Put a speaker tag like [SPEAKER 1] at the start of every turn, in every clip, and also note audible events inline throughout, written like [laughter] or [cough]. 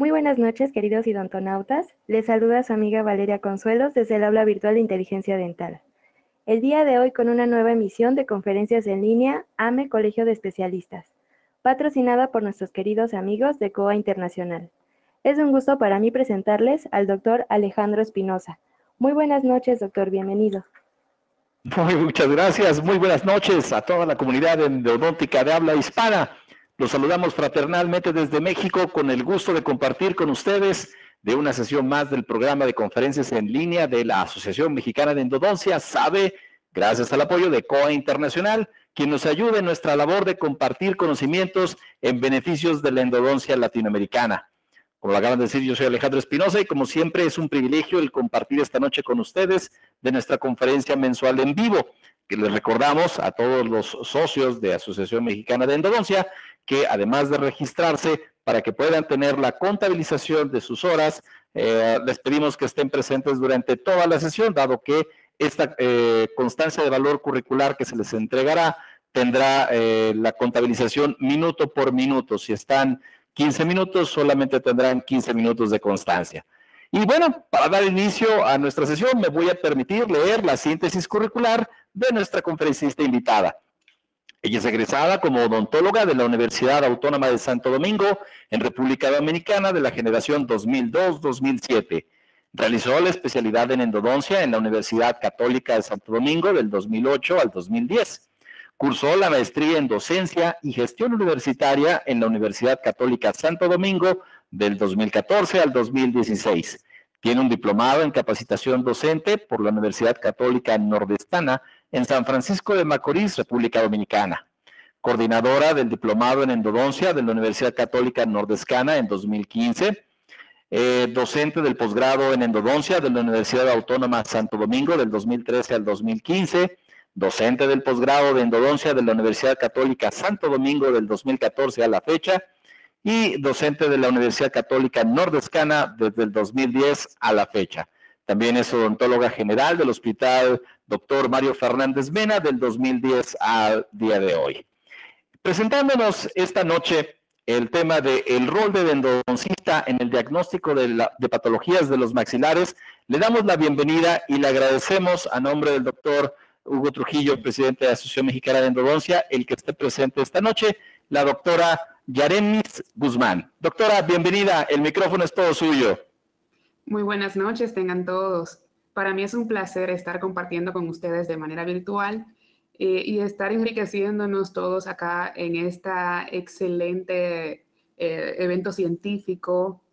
[SPEAKER 1] Muy buenas noches, queridos idontonautas. Les saluda su amiga Valeria Consuelos desde el aula virtual de inteligencia dental. El día de hoy con una nueva emisión de conferencias en línea AME Colegio de Especialistas, patrocinada por nuestros queridos amigos de COA Internacional. Es un gusto para mí presentarles al doctor Alejandro Espinosa. Muy buenas noches, doctor, bienvenido.
[SPEAKER 2] Muy, muchas gracias, muy buenas noches a toda la comunidad endodóntica de habla hispana. Los saludamos fraternalmente desde México con el gusto de compartir con ustedes de una sesión más del programa de conferencias en línea de la Asociación Mexicana de Endodoncia, SABE, gracias al apoyo de COA Internacional, quien nos ayuda en nuestra labor de compartir conocimientos en beneficios de la endodoncia latinoamericana. Como lo acaban de decir, yo soy Alejandro Espinosa y como siempre es un privilegio el compartir esta noche con ustedes de nuestra conferencia mensual en vivo, que les recordamos a todos los socios de Asociación Mexicana de Endodoncia que además de registrarse para que puedan tener la contabilización de sus horas, eh, les pedimos que estén presentes durante toda la sesión, dado que esta eh, constancia de valor curricular que se les entregará tendrá eh, la contabilización minuto por minuto. Si están 15 minutos, solamente tendrán 15 minutos de constancia. Y bueno, para dar inicio a nuestra sesión, me voy a permitir leer la síntesis curricular de nuestra conferencista invitada. Ella es egresada como odontóloga de la Universidad Autónoma de Santo Domingo en República Dominicana de la generación 2002-2007. Realizó la especialidad en endodoncia en la Universidad Católica de Santo Domingo del 2008 al 2010. Cursó la maestría en docencia y gestión universitaria en la Universidad Católica Santo Domingo del 2014 al 2016. Tiene un diplomado en capacitación docente por la Universidad Católica Nordestana en San Francisco de Macorís, República Dominicana. Coordinadora del Diplomado en Endodoncia de la Universidad Católica Nordescana en 2015. Eh, docente del posgrado en endodoncia de la Universidad Autónoma Santo Domingo del 2013 al 2015, docente del posgrado de endodoncia de la Universidad Católica Santo Domingo del 2014 a la fecha y docente de la Universidad Católica Nordescana desde el 2010 a la fecha. También es odontóloga general del Hospital Dr. Mario Fernández Mena del 2010 al día de hoy. Presentándonos esta noche el tema del el rol del endodoncista en el diagnóstico de, de, patologías de los maxilares, le damos la bienvenida y le agradecemos a nombre del doctor Hugo Trujillo, presidente de la Asociación Mexicana de Endodoncia, el que esté presente esta noche, la doctora Yaremis Guzmán. Doctora, bienvenida, el micrófono es todo suyo.
[SPEAKER 3] Muy buenas noches, tengan todos. Para mí es un placer estar compartiendo con ustedes de manera virtual eh, y estar enriqueciéndonos todos acá en este excelente eh, evento científico.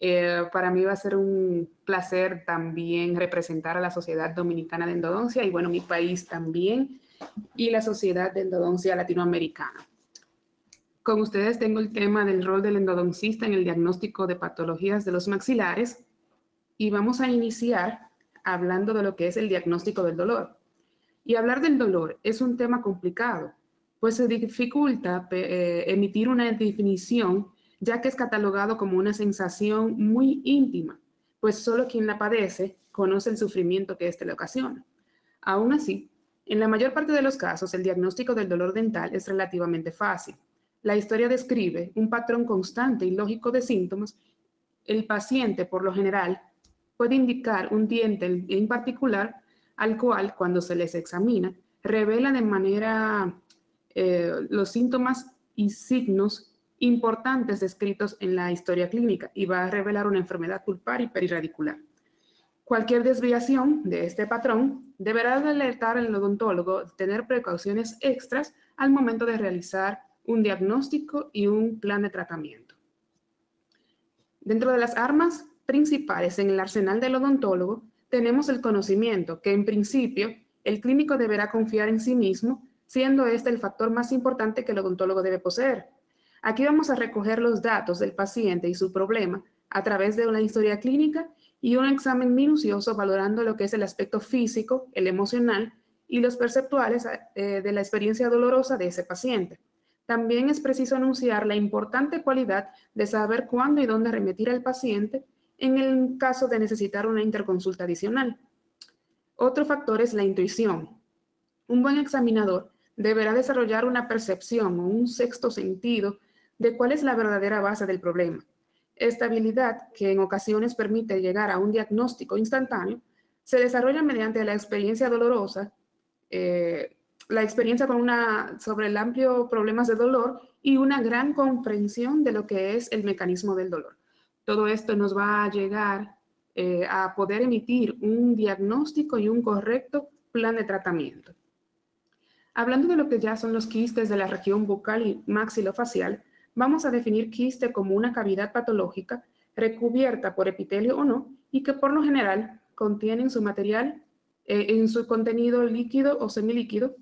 [SPEAKER 3] Eh, para mí va a ser un placer también representar a la Sociedad Dominicana de Endodoncia y bueno, mi país también y la Sociedad de Endodoncia Latinoamericana. Con ustedes tengo el tema del rol del endodoncista en el diagnóstico de patologías de los maxilares y vamos a iniciar hablando de lo que es el diagnóstico del dolor. Y hablar del dolor es un tema complicado, pues se dificulta eh, emitir una definición ya que es catalogado como una sensación muy íntima, pues solo quien la padece conoce el sufrimiento que éste le ocasiona. Aún así, en la mayor parte de los casos, el diagnóstico del dolor dental es relativamente fácil. La historia describe un patrón constante y lógico de síntomas. El paciente, por lo general, puede indicar un diente en particular al cual cuando se les examina revela de manera eh, los síntomas y signos importantes descritos en la historia clínica y va a revelar una enfermedad pulpar y periradicular. Cualquier desviación de este patrón deberá alertar al odontólogo tener precauciones extras al momento de realizar un diagnóstico y un plan de tratamiento. Dentro de las armas principales en el arsenal del odontólogo, tenemos el conocimiento, que en principio el clínico deberá confiar en sí mismo, siendo este el factor más importante que el odontólogo debe poseer. Aquí vamos a recoger los datos del paciente y su problema a través de una historia clínica y un examen minucioso valorando lo que es el aspecto físico, el emocional y los perceptuales eh, de la experiencia dolorosa de ese paciente. También es preciso anunciar la importante cualidad de saber cuándo y dónde remitir al paciente en el caso de necesitar una interconsulta adicional. Otro factor es la intuición. Un buen examinador deberá desarrollar una percepción o un sexto sentido de cuál es la verdadera base del problema. Esta habilidad, que en ocasiones permite llegar a un diagnóstico instantáneo, se desarrolla mediante la experiencia dolorosa, eh, la experiencia con una, sobre el amplio problemas de dolor y una gran comprensión de lo que es el mecanismo del dolor. Todo esto nos va a llegar eh, a poder emitir un diagnóstico y un correcto plan de tratamiento. Hablando de lo que ya son los quistes de la región bucal y maxilofacial, vamos a definir quiste como una cavidad patológica recubierta por epitelio o no y que por lo general contienen su material eh, en su contenido líquido o semilíquido.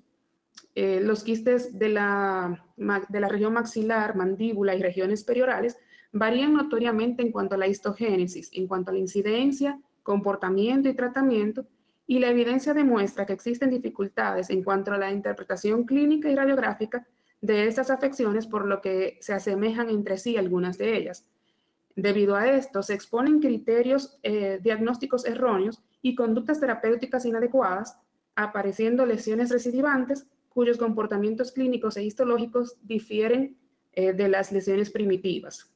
[SPEAKER 3] Eh, los quistes de la, de la región maxilar, mandíbula y regiones periorales varían notoriamente en cuanto a la histogénesis, en cuanto a la incidencia, comportamiento y tratamiento, y la evidencia demuestra que existen dificultades en cuanto a la interpretación clínica y radiográfica de estas afecciones, por lo que se asemejan entre sí algunas de ellas. Debido a esto, se exponen criterios eh, diagnósticos erróneos y conductas terapéuticas inadecuadas, apareciendo lesiones recidivantes cuyos comportamientos clínicos e histológicos difieren eh, de las lesiones primitivas.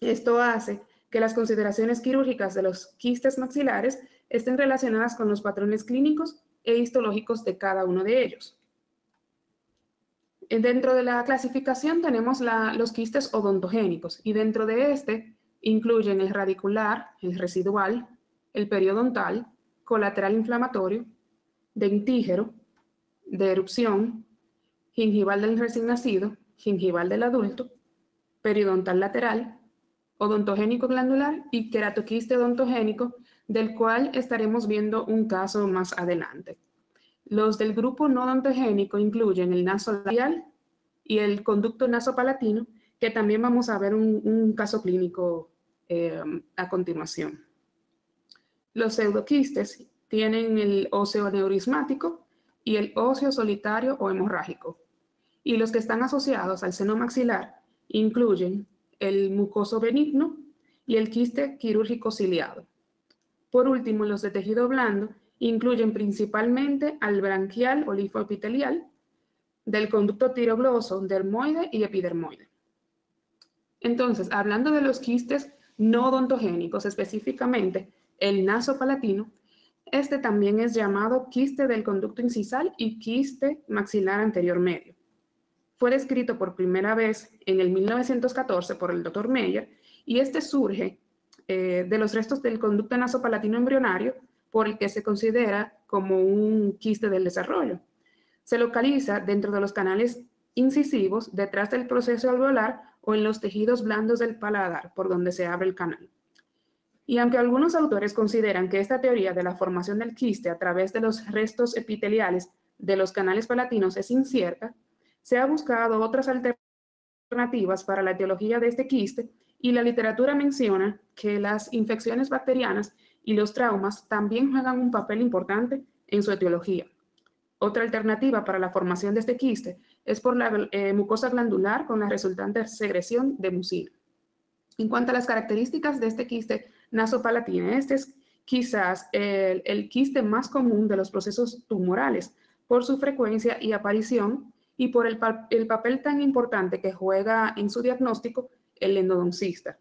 [SPEAKER 3] Esto hace que las consideraciones quirúrgicas de los quistes maxilares estén relacionadas con los patrones clínicos e histológicos de cada uno de ellos. Dentro de la clasificación tenemos los quistes odontogénicos y dentro de este incluyen el radicular, el residual, el periodontal, colateral inflamatorio, dentígero, de erupción, gingival del recién nacido, gingival del adulto, periodontal lateral, odontogénico glandular y queratoquiste odontogénico, del cual estaremos viendo un caso más adelante. Los del grupo no odontogénico incluyen el naso labial y el conducto nasopalatino, que también vamos a ver un, caso clínico eh, a continuación. Los pseudoquistes tienen el óseo neurismático y el óseo solitario o hemorrágico. Y los que están asociados al seno maxilar incluyen el mucoso benigno y el quiste quirúrgico ciliado. Por último, los de tejido blando incluyen principalmente al branquial o linfoepitelial, del conducto tirogloso, dermoide y epidermoide. Entonces, hablando de los quistes no odontogénicos, específicamente el nasopalatino, este también es llamado quiste del conducto incisal y quiste maxilar anterior medio fue descrito por primera vez en el 1914 por el Dr. Meyer y este surge eh, de los restos del conducto nasopalatino embrionario por el que se considera como un quiste del desarrollo. Se localiza dentro de los canales incisivos, detrás del proceso alveolar o en los tejidos blandos del paladar, por donde se abre el canal. Y aunque algunos autores consideran que esta teoría de la formación del quiste a través de los restos epiteliales de los canales palatinos es incierta, se ha buscado otras alternativas para la etiología de este quiste y la literatura menciona que las infecciones bacterianas y los traumas también juegan un papel importante en su etiología. Otra alternativa para la formación de este quiste es por la eh, mucosa glandular con la resultante secreción de mucina. En cuanto a las características de este quiste nasopalatino, este es quizás el, el quiste más común de los procesos tumorales por su frecuencia y aparición y por el, papel tan importante que juega en su diagnóstico el endodoncista.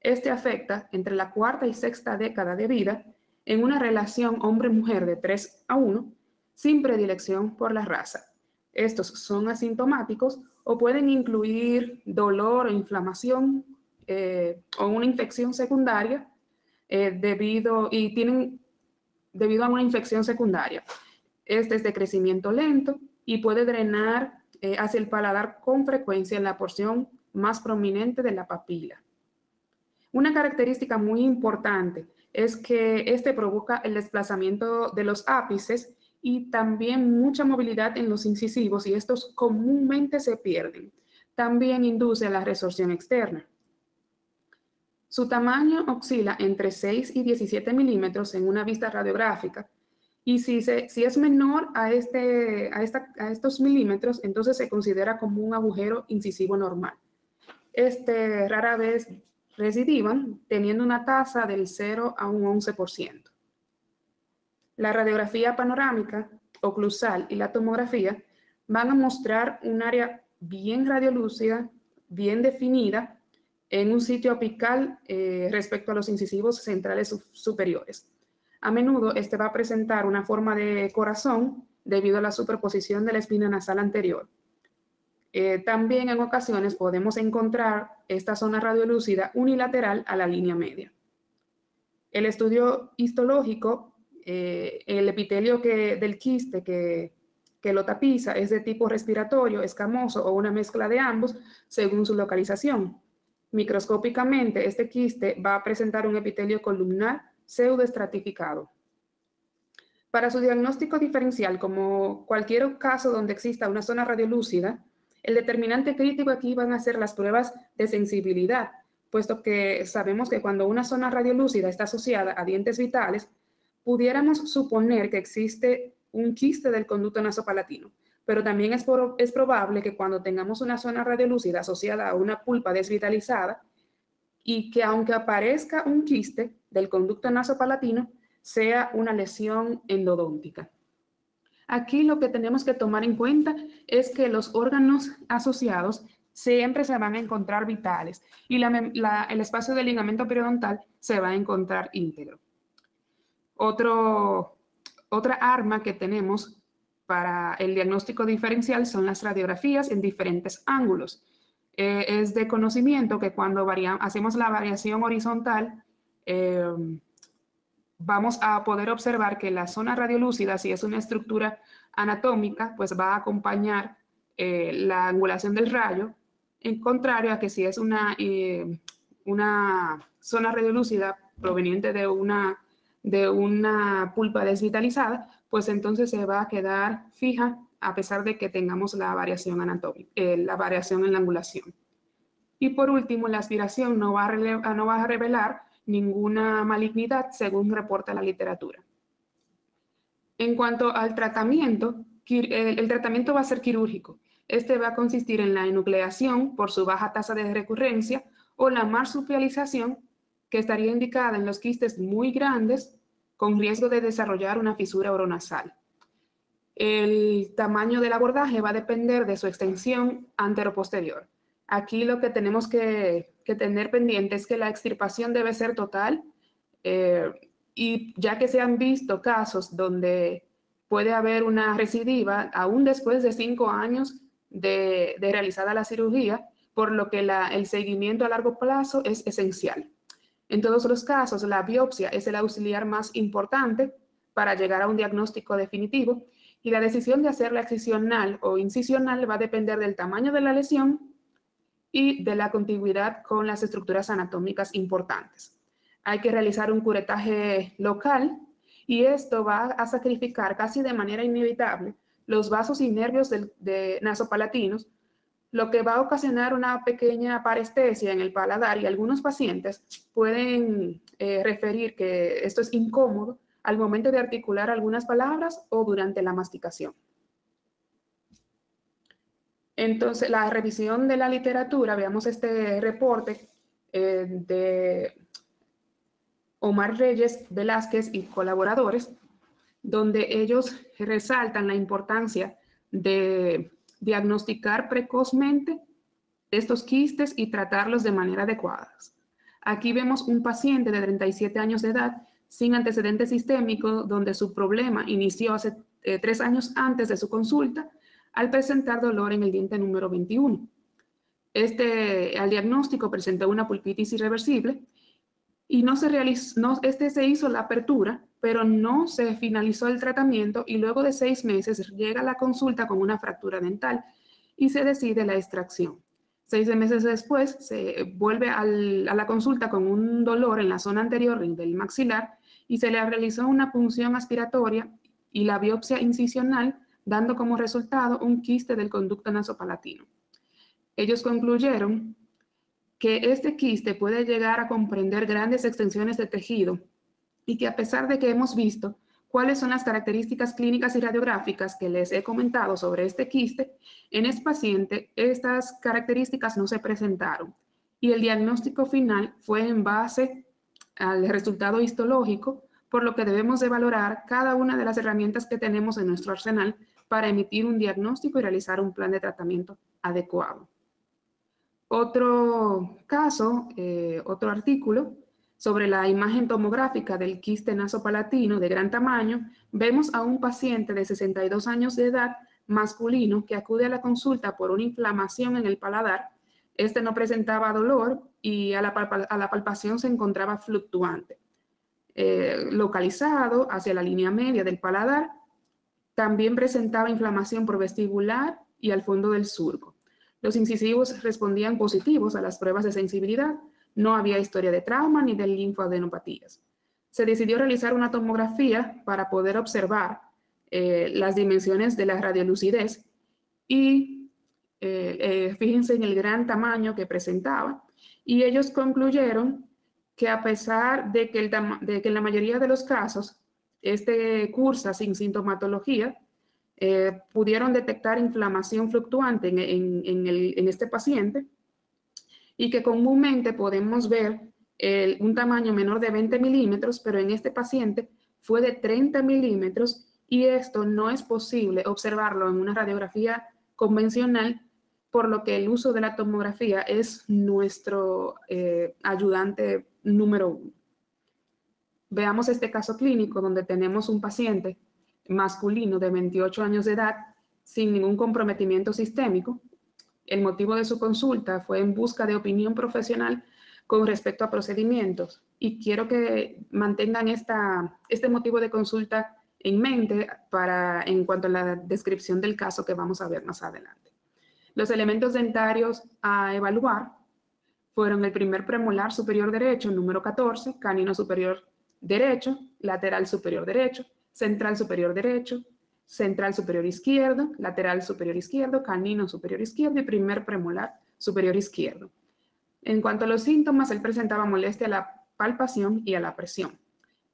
[SPEAKER 3] Este afecta entre la cuarta y sexta década de vida en una relación hombre-mujer de 3 a 1 sin predilección por la raza. Estos son asintomáticos o pueden incluir dolor o inflamación eh, o una infección secundaria eh, debido, y tienen, debido a una infección secundaria. Este es de crecimiento lento, y puede drenar eh, hacia el paladar con frecuencia en la porción más prominente de la papila. Una característica muy importante es que este provoca el desplazamiento de los ápices y también mucha movilidad en los incisivos y estos comúnmente se pierden. También induce la resorción externa. Su tamaño oscila entre 6 y 17 milímetros en una vista radiográfica y si, es menor a, este, a, estos milímetros, entonces se considera como un agujero incisivo normal. Este rara vez residivan, teniendo una tasa del 0 a un 11%. La radiografía panorámica, oclusal y la tomografía van a mostrar un área bien radiolúcida, bien definida, en un sitio apical eh, respecto a los incisivos centrales superiores. A menudo este va a presentar una forma de corazón debido a la superposición de la espina nasal anterior. Eh, también en ocasiones podemos encontrar esta zona radiolúcida unilateral a la línea media. El estudio histológico, eh, el epitelio que, del quiste que, que lo tapiza es de tipo respiratorio, escamoso o una mezcla de ambos según su localización. Microscópicamente, este quiste va a presentar un epitelio columnar pseudoestratificado. Para su diagnóstico diferencial, como cualquier caso donde exista una zona radiolúcida, el determinante crítico aquí van a ser las pruebas de sensibilidad, puesto que sabemos que cuando una zona radiolúcida está asociada a dientes vitales, pudiéramos suponer que existe un quiste del conducto nasopalatino, pero también es, es probable que cuando tengamos una zona radiolúcida asociada a una pulpa desvitalizada y que aunque aparezca un quiste del conducto nasopalatino, sea una lesión endodóntica. Aquí lo que tenemos que tomar en cuenta es que los órganos asociados siempre se van a encontrar vitales y el espacio del ligamento periodontal se va a encontrar íntegro. Otro, otra arma que tenemos para el diagnóstico diferencial son las radiografías en diferentes ángulos. Eh, es de conocimiento que cuando hacemos la variación horizontal, eh, vamos a poder observar que la zona radiolúcida, si es una estructura anatómica, pues va a acompañar eh, la angulación del rayo, en contrario a que si es una, eh, una zona radiolúcida proveniente de una, de una pulpa desvitalizada, pues entonces se va a quedar fija a pesar de que tengamos la variación anatómica, eh, la variación en la angulación. Y por último, la aspiración no va a, no va a revelar ninguna malignidad, según reporta la literatura. En cuanto al tratamiento, el tratamiento va a ser quirúrgico. Este va a consistir en la enucleación por su baja tasa de recurrencia o la marsupialización, que estaría indicada en los quistes muy grandes con riesgo de desarrollar una fisura oronasal. El tamaño del abordaje va a depender de su extensión antero-posterior. Aquí lo que tenemos que, tener pendiente es que la extirpación debe ser total eh, y ya que se han visto casos donde puede haber una recidiva aún después de cinco años de, realizada la cirugía, por lo que el seguimiento a largo plazo es esencial. En todos los casos, la biopsia es el auxiliar más importante para llegar a un diagnóstico definitivo y la decisión de hacer la excisional o incisional va a depender del tamaño de la lesión y de la contigüidad con las estructuras anatómicas importantes. Hay que realizar un curetaje local y esto va a sacrificar casi de manera inevitable los vasos y nervios de, nasopalatinos, lo que va a ocasionar una pequeña parestesia en el paladar y algunos pacientes pueden eh, referir que esto es incómodo al momento de articular algunas palabras o durante la masticación. Entonces, la revisión de la literatura, veamos este reporte eh, de Omar Reyes Velázquez y colaboradores, donde ellos resaltan la importancia de diagnosticar precozmente estos quistes y tratarlos de manera adecuada. Aquí vemos un paciente de 37 años de edad sin antecedente sistémico, donde su problema inició hace eh, tres años antes de su consulta al presentar dolor en el diente número 21. Este, al diagnóstico presentó una pulpitis irreversible y no se realizó, no, este se hizo la apertura, pero no se finalizó el tratamiento y luego de seis meses llega la consulta con una fractura dental y se decide la extracción. Seis meses después se vuelve a la consulta con un dolor en la zona anterior del maxilar y se le realizó una punción aspiratoria y la biopsia incisional dando como resultado un quiste del conducto nasopalatino. Ellos concluyeron que este quiste puede llegar a comprender grandes extensiones de tejido y que a pesar de que hemos visto cuáles son las características clínicas y radiográficas que les he comentado sobre este quiste, en este paciente estas características no se presentaron y el diagnóstico final fue en base al resultado histológico, por lo que debemos de valorar cada una de las herramientas que tenemos en nuestro arsenal para emitir un diagnóstico y realizar un plan de tratamiento adecuado. Otro caso, eh, otro artículo sobre la imagen tomográfica del quiste nasopalatino de gran tamaño, vemos a un paciente de 62 años de edad masculino que acude a la consulta por una inflamación en el paladar. Este no presentaba dolor y a la, palpación se encontraba fluctuante. Eh, localizado hacia la línea media del paladar, también presentaba inflamación por vestibular y al fondo del surco. Los incisivos respondían positivos a las pruebas de sensibilidad. No había historia de trauma ni de linfadenopatías. Se decidió realizar una tomografía para poder observar eh, las dimensiones de la radiolucidez y eh, eh, fíjense en el gran tamaño que presentaba. Y ellos concluyeron que a pesar de que, de que en la mayoría de los casos este cursa sin sintomatología, eh, pudieron detectar inflamación fluctuante en, este paciente y que comúnmente podemos ver un tamaño menor de 20 milímetros, pero en este paciente fue de 30 milímetros y esto no es posible observarlo en una radiografía convencional, por lo que el uso de la tomografía es nuestro eh, ayudante número uno. Veamos este caso clínico donde tenemos un paciente masculino de 28 años de edad sin ningún comprometimiento sistémico. El motivo de su consulta fue en busca de opinión profesional con respecto a procedimientos y quiero que mantengan esta, este motivo de consulta en mente para en cuanto a la descripción del caso que vamos a ver más adelante. Los elementos dentarios a evaluar fueron el primer premolar superior derecho, número 14, canino superior derecho, lateral superior derecho, central superior derecho, central superior izquierdo, lateral superior izquierdo, canino superior izquierdo y primer premolar superior izquierdo. En cuanto a los síntomas, él presentaba molestia a la palpación y a la presión.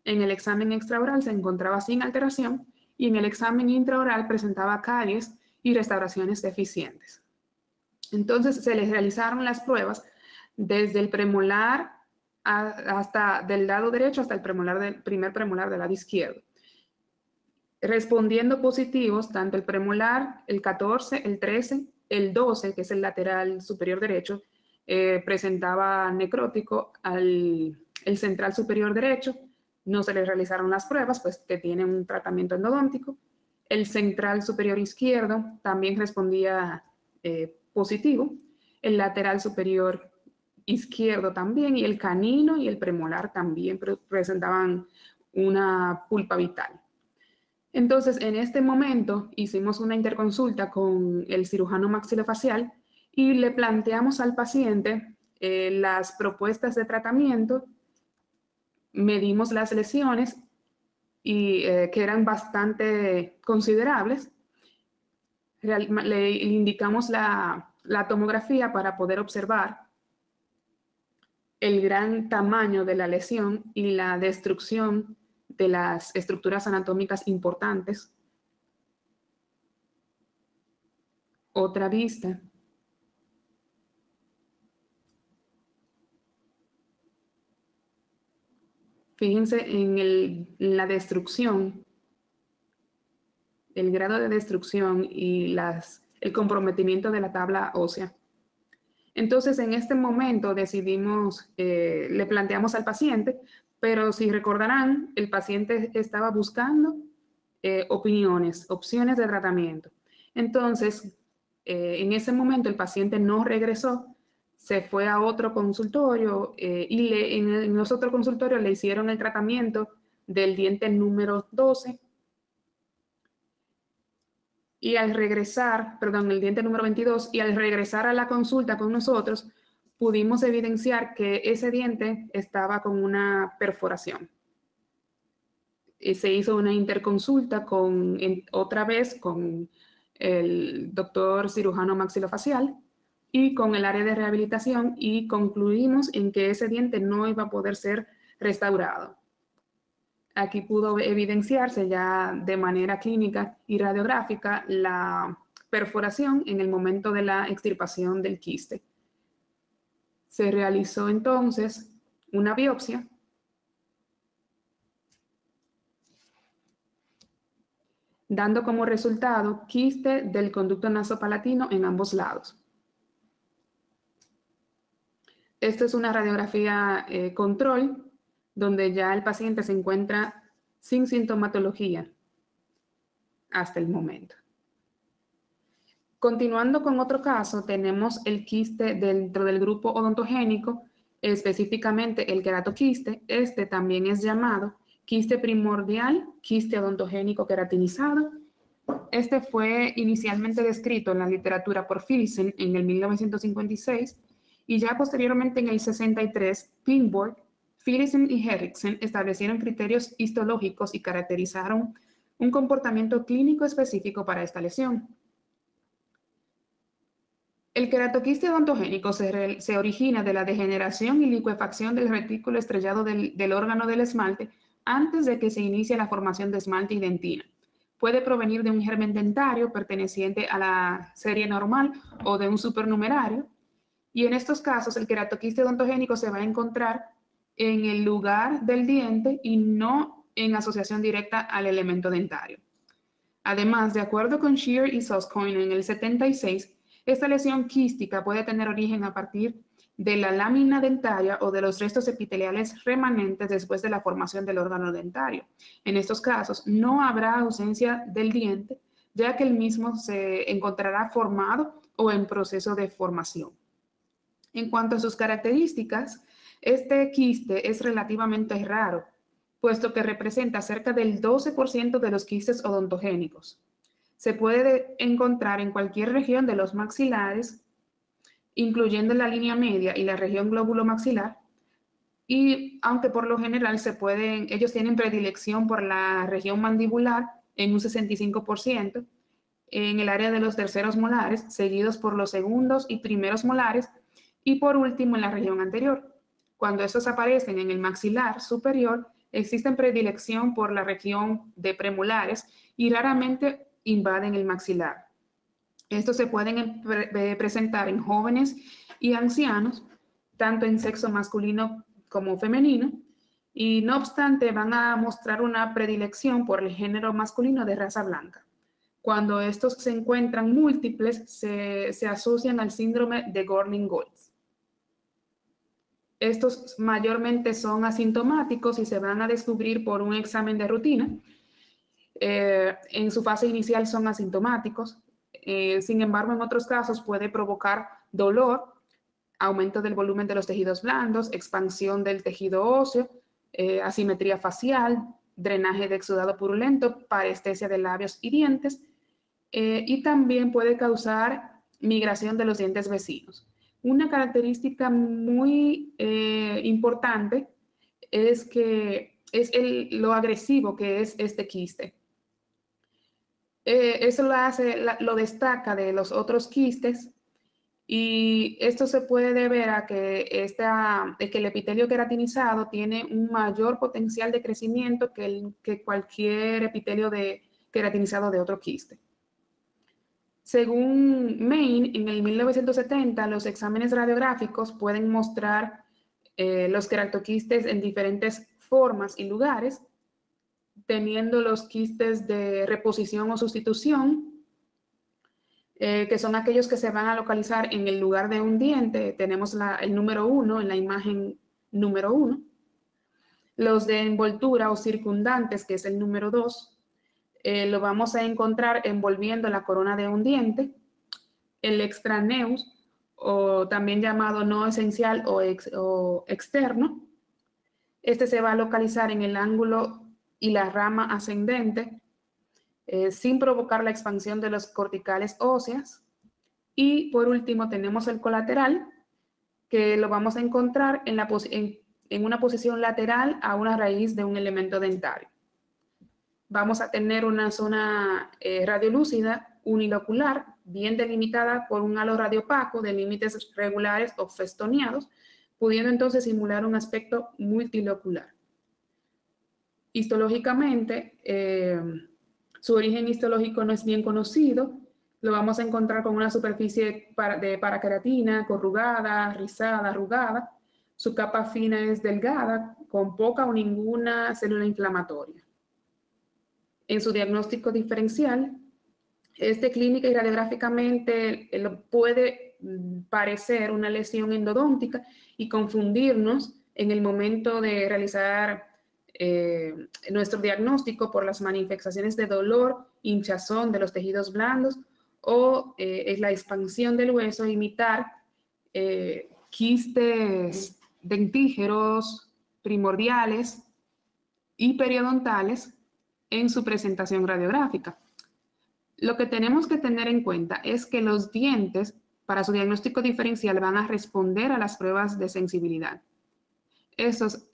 [SPEAKER 3] En el examen extraoral se encontraba sin alteración y en el examen intraoral presentaba caries y restauraciones deficientes. Entonces se les realizaron las pruebas desde el premolar hasta del lado derecho hasta el premolar del primer premolar del lado izquierdo respondiendo positivos tanto el premolar, el 14, el 13, el 12, que es el lateral superior derecho, eh, presentaba necrótico al el central superior derecho, no se le realizaron las pruebas, pues que tiene un tratamiento endodóntico. El central superior izquierdo también respondía eh, positivo, el lateral superior izquierdo también, y el canino y el premolar también presentaban una pulpa vital. Entonces, en este momento hicimos una interconsulta con el cirujano maxilofacial y le planteamos al paciente eh, las propuestas de tratamiento, medimos las lesiones y eh, que eran bastante considerables. le indicamos la tomografía para poder observar el gran tamaño de la lesión y la destrucción de las estructuras anatómicas importantes. Otra vista. Fíjense en, la destrucción, el grado de destrucción y las, el comprometimiento de la tabla ósea. Entonces, en este momento decidimos, eh, le planteamos al paciente pero si recordarán, el paciente estaba buscando eh, opiniones, opciones de tratamiento. Entonces, eh, en ese momento el paciente no regresó, se fue a otro consultorio eh, y le, en, en los otros consultorios le hicieron el tratamiento del diente número 12 y al regresar, perdón, el diente número 22, y al regresar a la consulta con nosotros, pudimos evidenciar que ese diente estaba con una perforación. Y se hizo una interconsulta con, otra vez con el doctor cirujano maxilofacial y con el área de rehabilitación y concluimos en que ese diente no iba a poder ser restaurado. Aquí pudo evidenciarse ya de manera clínica y radiográfica la perforación en el momento de la extirpación del quiste. Se realizó entonces una biopsia dando como resultado quiste del conducto nasopalatino en ambos lados. Esto es una radiografía eh, control donde ya el paciente se encuentra sin sintomatología hasta el momento. Continuando con otro caso, tenemos el quiste dentro del grupo odontogénico, específicamente el queratoquiste. Este también es llamado quiste primordial, quiste odontogénico queratinizado. Este fue inicialmente descrito en la literatura por Philipsen en el 1956 y ya posteriormente en el 63, Pinborg, Philipsen y Henriksen establecieron criterios histológicos y caracterizaron un comportamiento clínico específico para esta lesión. El queratoquiste odontogénico se, origina de la degeneración y liquefacción del retículo estrellado del, órgano del esmalte antes de que se inicie la formación de esmalte y dentina. Puede provenir de un germen dentario perteneciente a la serie normal o de un supernumerario. Y en estos casos, el queratoquiste odontogénico se va a encontrar en el lugar del diente y no en asociación directa al elemento dentario. Además, de acuerdo con Shear y Suscoin en el 76, esta lesión quística puede tener origen a partir de la lámina dentaria o de los restos epiteliales remanentes después de la formación del órgano dentario. En estos casos, no habrá ausencia del diente, ya que el mismo se encontrará formado o en proceso de formación. En cuanto a sus características, este quiste es relativamente raro, puesto que representa cerca del 12% de los quistes odontogénicos se puede encontrar en cualquier región de los maxilares, incluyendo la línea media y la región glóbulo maxilar. Y aunque por lo general se pueden, ellos tienen predilección por la región mandibular en un 65%, en el área de los terceros molares, seguidos por los segundos y primeros molares, y por último en la región anterior. Cuando estos aparecen en el maxilar superior, existen predilección por la región de premolares y raramente invaden el maxilar. Estos se pueden presentar en jóvenes y ancianos, tanto en sexo masculino como femenino, y no obstante van a mostrar una predilección por el género masculino de raza blanca. Cuando estos se encuentran múltiples, se, se asocian al síndrome de Gorlin-Goltz. Estos mayormente son asintomáticos y se van a descubrir por un examen de rutina eh, en su fase inicial son asintomáticos. Eh, sin embargo, en otros casos puede provocar dolor, aumento del volumen de los tejidos blandos, expansión del tejido óseo, eh, asimetría facial, drenaje de exudado purulento, parestesia de labios y dientes, y también puede causar migración de los dientes vecinos. Una característica muy importante es que es lo agresivo que es este quiste. Eh, eso lo hace, lo destaca de los otros quistes y esto se puede deber a que, esta, el epitelio queratinizado tiene un mayor potencial de crecimiento que, el, que cualquier epitelio de, queratinizado de otro quiste. Según Main, en el 1970, los exámenes radiográficos pueden mostrar eh, los queratoquistes en diferentes formas y lugares, teniendo los quistes de reposición o sustitución, eh, que son aquellos que se van a localizar en el lugar de un diente. Tenemos el número uno en la imagen número uno. Los de envoltura o circundantes, que es el número dos, eh, lo vamos a encontrar envolviendo la corona de un diente. El extraneus, o también llamado no esencial o, o externo, este se va a localizar en el ángulo y la rama ascendente eh, sin provocar la expansión de los corticales óseas. Y por último tenemos el colateral, que lo vamos a encontrar en, la en, una posición lateral a una raíz de un elemento dentario. Vamos a tener una zona eh, radiolúcida unilocular, bien delimitada por un halo radiopaco de límites regulares o festoneados, pudiendo entonces simular un aspecto multilocular. Histológicamente, eh, su origen histológico no es bien conocido. Lo vamos a encontrar con una superficie de paraqueratina corrugada, rizada, arrugada. Su capa fina es delgada, con poca o ninguna célula inflamatoria. En su diagnóstico diferencial, este clínica y radiográficamente eh, puede mm, parecer una lesión endodóntica y confundirnos en el momento de realizar eh, nuestro diagnóstico por las manifestaciones de dolor, hinchazón de los tejidos blandos o eh, es la expansión del hueso, imitar eh, quistes dentígeros primordiales y periodontales en su presentación radiográfica. Lo que tenemos que tener en cuenta es que los dientes para su diagnóstico diferencial van a responder a las pruebas de sensibilidad. Estos,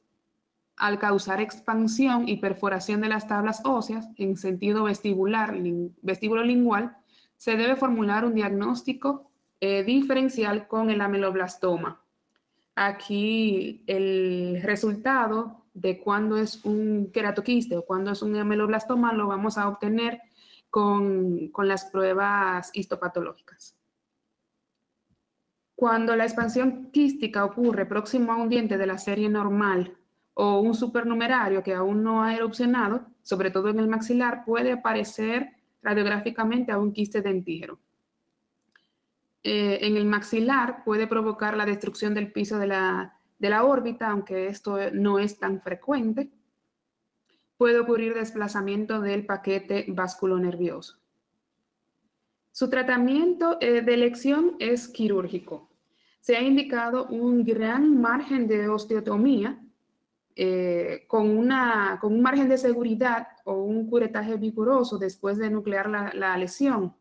[SPEAKER 3] al causar expansión y perforación de las tablas óseas en sentido vestibular, vestíbulo lingual, se debe formular un diagnóstico eh, diferencial con el ameloblastoma. Aquí el resultado de cuándo es un queratoquiste o cuándo es un ameloblastoma lo vamos a obtener con, con las pruebas histopatológicas. Cuando la expansión quística ocurre próximo a un diente de la serie normal o un supernumerario que aún no ha erupcionado, sobre todo en el maxilar, puede aparecer radiográficamente a un quiste dentígero. Eh, en el maxilar puede provocar la destrucción del piso de la, de la órbita, aunque esto no es tan frecuente. Puede ocurrir desplazamiento del paquete vasculonervioso. Su tratamiento eh, de elección es quirúrgico. Se ha indicado un gran margen de osteotomía eh, con, una, con un margen de seguridad o un curetaje vigoroso después de nuclear la, la lesión.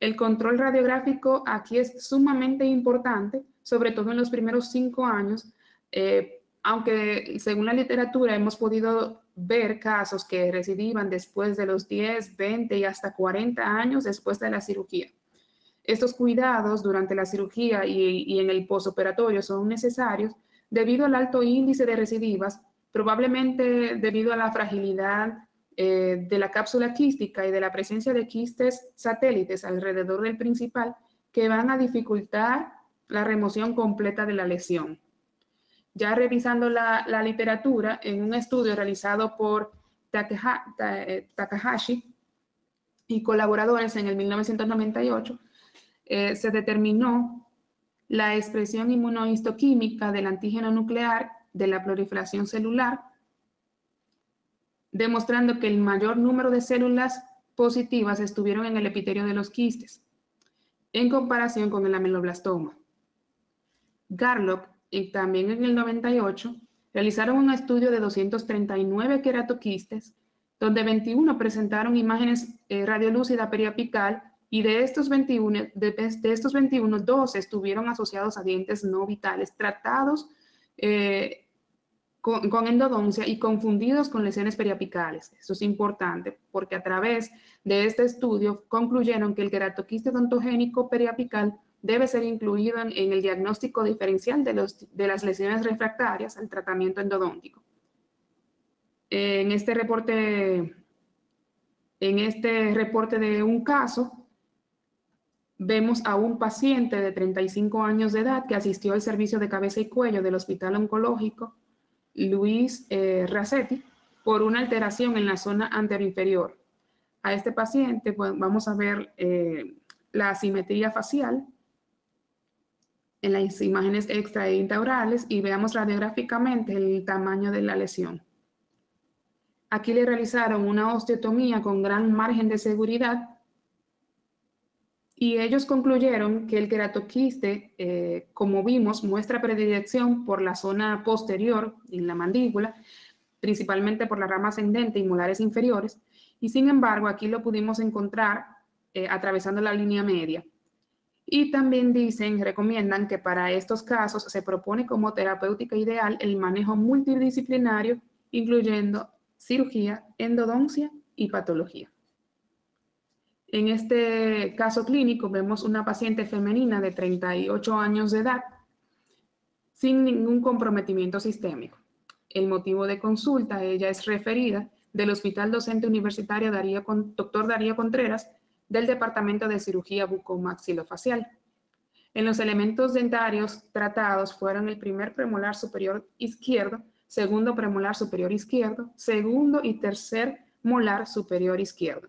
[SPEAKER 3] El control radiográfico aquí es sumamente importante, sobre todo en los primeros cinco años, eh, aunque según la literatura hemos podido ver casos que recidivan después de los 10, 20 y hasta 40 años después de la cirugía. Estos cuidados durante la cirugía y, en el posoperatorio son necesarios debido al alto índice de recidivas, probablemente debido a la fragilidad eh, de la cápsula quística y de la presencia de quistes satélites alrededor del principal que van a dificultar la remoción completa de la lesión. Ya revisando la, literatura, en un estudio realizado por eh, Takahashi y colaboradores en el 1998, eh, se determinó la expresión inmunohistoquímica del antígeno nuclear de la proliferación celular, demostrando que el mayor número de células positivas estuvieron en el epitelio de los quistes, en comparación con el ameloblastoma. Garlock y también en el 98 realizaron un estudio de 239 queratoquistes, donde 21 presentaron imágenes eh, radiolúcida periapical y de estos 21, de, estos 21, 12 estuvieron asociados a dientes no vitales tratados eh, con, con, endodoncia y confundidos con lesiones periapicales. Eso es importante porque a través de este estudio concluyeron que el queratoquiste odontogénico periapical debe ser incluido en, el diagnóstico diferencial de, los, de, las lesiones refractarias al tratamiento endodóntico. En este reporte, en este reporte de un caso, vemos a un paciente de 35 años de edad que asistió al servicio de cabeza y cuello del Hospital Oncológico Luis eh, Racetti por una alteración en la zona anteroinferior. A este paciente pues, vamos a ver eh, la asimetría facial, en las imágenes extra e intraorales y veamos radiográficamente el tamaño de la lesión. Aquí le realizaron una osteotomía con gran margen de seguridad y ellos concluyeron que el queratoquiste, eh, como vimos, muestra predilección por la zona posterior en la mandíbula, principalmente por la rama ascendente y molares inferiores, y sin embargo aquí lo pudimos encontrar eh, atravesando la línea media. Y también dicen, recomiendan que para estos casos se propone como terapéutica ideal el manejo multidisciplinario, incluyendo cirugía, endodoncia y patología. En este caso clínico vemos una paciente femenina de 38 años de edad sin ningún comprometimiento sistémico. El motivo de consulta, ella es referida del Hospital Docente Universitario Darío, Dr. Darío Contreras del Departamento de Cirugía Bucomaxilofacial. En los elementos dentarios tratados fueron el primer premolar superior izquierdo, segundo premolar superior izquierdo, segundo y tercer molar superior izquierdo.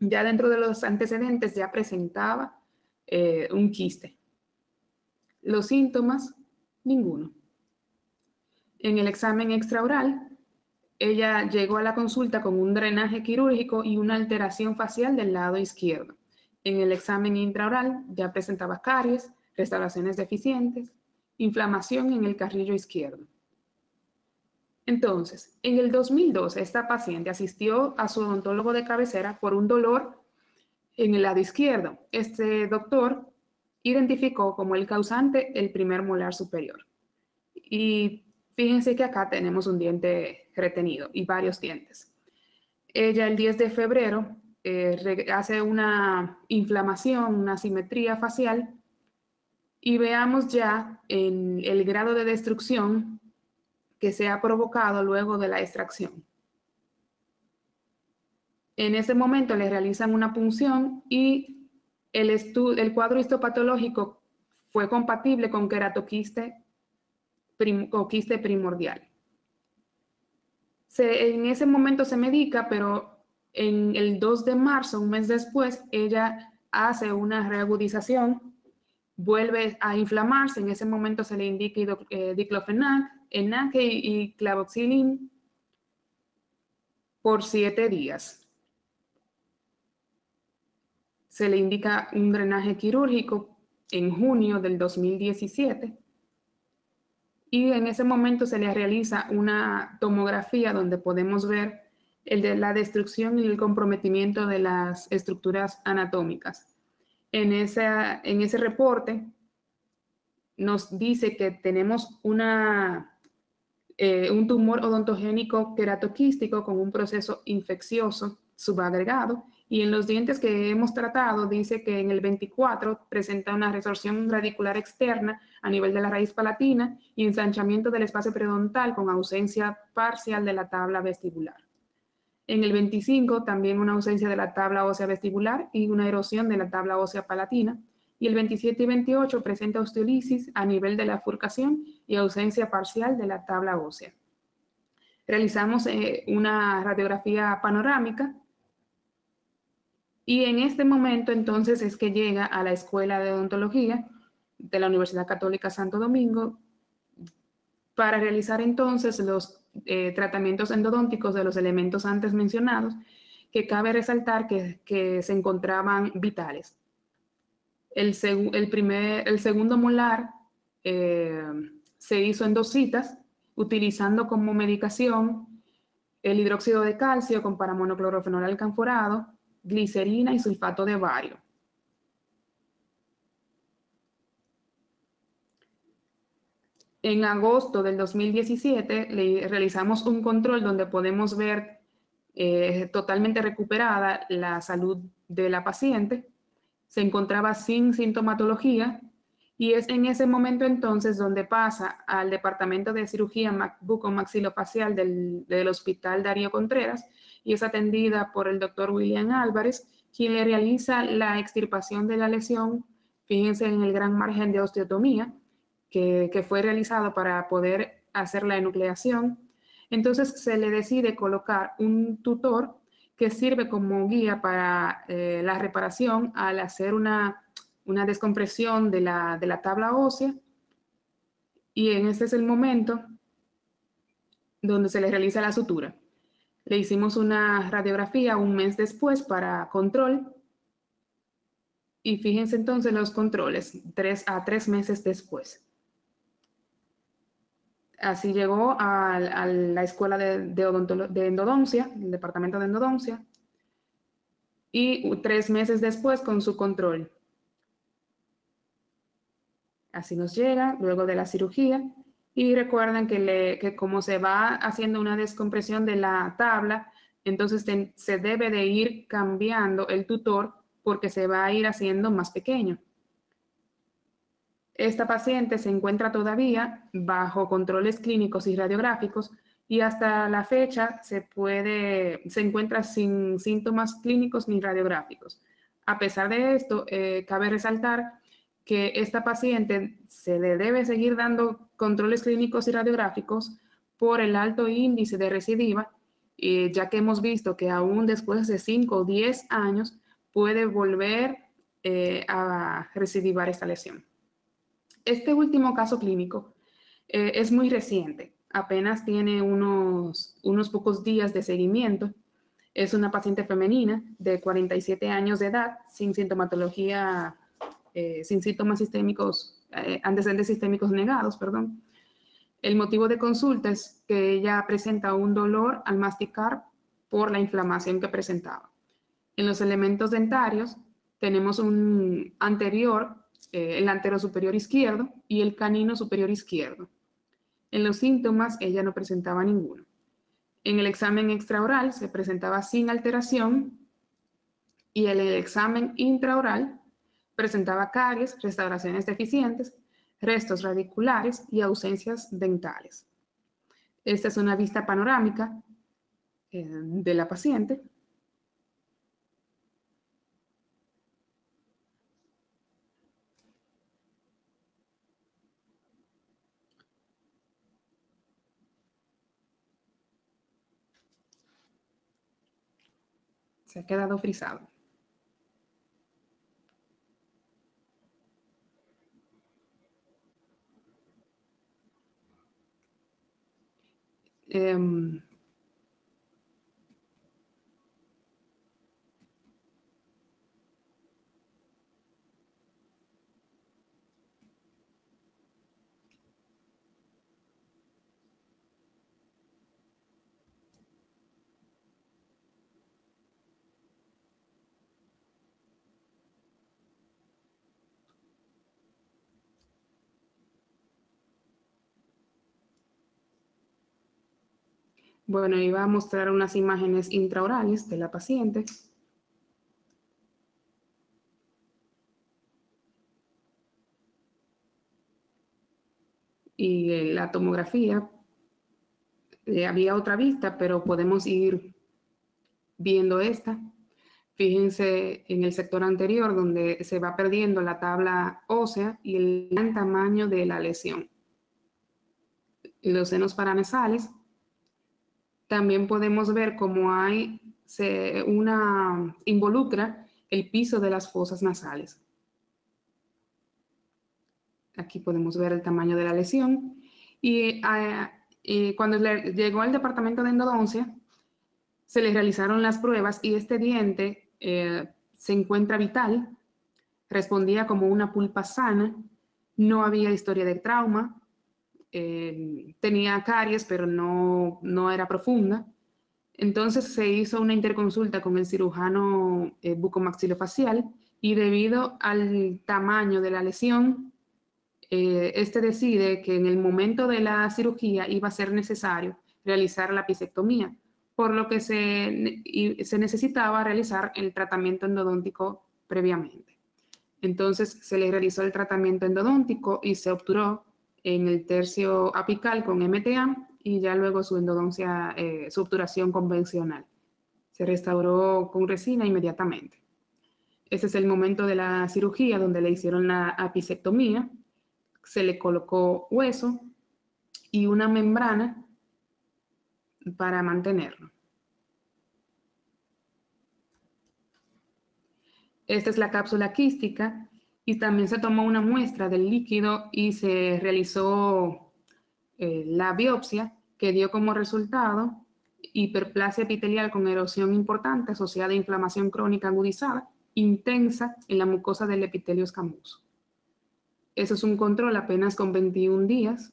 [SPEAKER 3] Ya dentro de los antecedentes ya presentaba eh, un quiste. Los síntomas, ninguno. En el examen extraoral, ella llegó a la consulta con un drenaje quirúrgico y una alteración facial del lado izquierdo. En el examen intraoral ya presentaba caries, restauraciones deficientes, inflamación en el carrillo izquierdo. Entonces, en el 2012, esta paciente asistió a su odontólogo de cabecera por un dolor en el lado izquierdo. Este doctor identificó como el causante el primer molar superior. Y fíjense que acá tenemos un diente retenido y varios dientes. Ella el 10 de febrero eh, hace una inflamación, una simetría facial y veamos ya en el grado de destrucción que se ha provocado luego de la extracción. En ese momento le realizan una punción y el, cuadro histopatológico fue compatible con queratoquiste primordial. en ese momento se medica, pero en el 2 de marzo, un mes después, ella hace una reagudización, vuelve a inflamarse, en ese momento se le indica eh, diclofenac, enac y clavoxilin por siete días. Se le indica un drenaje quirúrgico en junio del 2017 y en ese momento se le realiza una tomografía donde podemos ver el de la destrucción y el comprometimiento de las estructuras anatómicas. En, en ese reporte nos dice que tenemos una eh, un tumor odontogénico queratoquístico con un proceso infeccioso subagregado. Y en los dientes que hemos tratado, dice que en el 24 presenta una resorción radicular externa a nivel de la raíz palatina y ensanchamiento del espacio periodontal con ausencia parcial de la tabla vestibular. En el 25 también una ausencia de la tabla ósea vestibular y una erosión de la tabla ósea palatina y el 27 y 28 presenta osteolisis a nivel de la furcación y ausencia parcial de la tabla ósea. Realizamos eh, una radiografía panorámica y en este momento entonces es que llega a la Escuela de Odontología de la Universidad Católica Santo Domingo para realizar entonces los eh, tratamientos endodónticos de los elementos antes mencionados, que cabe resaltar que se encontraban vitales. El, primer, el segundo molar eh, se hizo en dos citas, utilizando como medicación el hidróxido de calcio con paramonoclorofenol alcanforado, glicerina y sulfato de bario. En agosto del 2017 le realizamos un control donde podemos ver eh, totalmente recuperada la salud de la paciente se encontraba sin sintomatología y es en ese momento entonces donde pasa al departamento de cirugía bucomaxilofacial del, del Hospital Darío Contreras y es atendida por el doctor William Álvarez, quien le realiza la extirpación de la lesión, fíjense en el gran margen de osteotomía que, que fue realizado para poder hacer la enucleación. Entonces se le decide colocar un tutor que sirve como guía para eh, la reparación al hacer una, descompresión de la, tabla ósea. Y en este es el momento donde se le realiza la sutura. Le hicimos una radiografía un mes después para control. Y fíjense entonces los controles, tres a tres meses después. Así llegó a, la escuela de, de, endodoncia, el departamento de endodoncia, y tres meses después con su control. Así nos llega luego de la cirugía. Y recuerden que como se va haciendo una descompresión de la tabla, entonces se debe de ir cambiando el tutor porque se va a ir haciendo más pequeño. Esta paciente se encuentra todavía bajo controles clínicos y radiográficos y hasta la fecha se puede, se encuentra sin síntomas clínicos ni radiográficos. A pesar de esto, eh, cabe resaltar que esta paciente se le debe seguir dando controles clínicos y radiográficos por el alto índice de recidiva, eh, ya que hemos visto que aún después de 5 o 10 años puede volver eh, a recidivar esta lesión. Este último caso clínico eh, es muy reciente, apenas tiene unos, unos pocos días de seguimiento. Es una paciente femenina de 47 años de edad, sin sintomatología, eh, sin síntomas sistémicos, eh, antecedentes sistémicos negados, perdón. El motivo de consulta es que ella presenta un dolor al masticar por la inflamación que presentaba. En los elementos dentarios tenemos un anterior, eh, el antero superior izquierdo y el canino superior izquierdo. En los síntomas ella no presentaba ninguno. En el examen extraoral se presentaba sin alteración y en el examen intraoral presentaba caries, restauraciones deficientes, restos radiculares y ausencias dentales. Esta es una vista panorámica eh, de la paciente. Se ha quedado frisado. Um, Bueno, iba a mostrar unas imágenes intraorales de la paciente. Y la tomografía, eh, había otra vista, pero podemos ir viendo esta. Fíjense en el sector anterior donde se va perdiendo la tabla ósea y el gran tamaño de la lesión. Los senos paranasales también podemos ver cómo hay se, una involucra el piso de las fosas nasales. Aquí podemos ver el tamaño de la lesión. Y, ah, cuando llegó al departamento de endodoncia, se le realizaron las pruebas y este diente eh, se encuentra vital, respondía como una pulpa sana, no había historia de trauma, eh, tenía caries, pero no, no, era profunda. Entonces se hizo una interconsulta con el cirujano eh, bucomaxilofacial y debido al tamaño de la lesión, eh, este decide que en el momento de la cirugía iba a ser necesario realizar la pisectomía, por lo que se, se necesitaba realizar el tratamiento endodóntico previamente. Entonces se le realizó el tratamiento endodóntico y se obturó en el tercio apical con MTA y ya luego su endodoncia, eh, su obturación convencional. Se restauró con resina inmediatamente. Ese es el momento de la cirugía donde le hicieron la apicectomía, se le colocó hueso y una membrana para mantenerlo. Esta es la cápsula quística y también se tomó una muestra del líquido y se realizó eh, la biopsia que dio como resultado hiperplasia epitelial con erosión importante asociada a inflamación crónica agudizada intensa en la mucosa del epitelio escamoso. Eso es un control apenas con 21 días.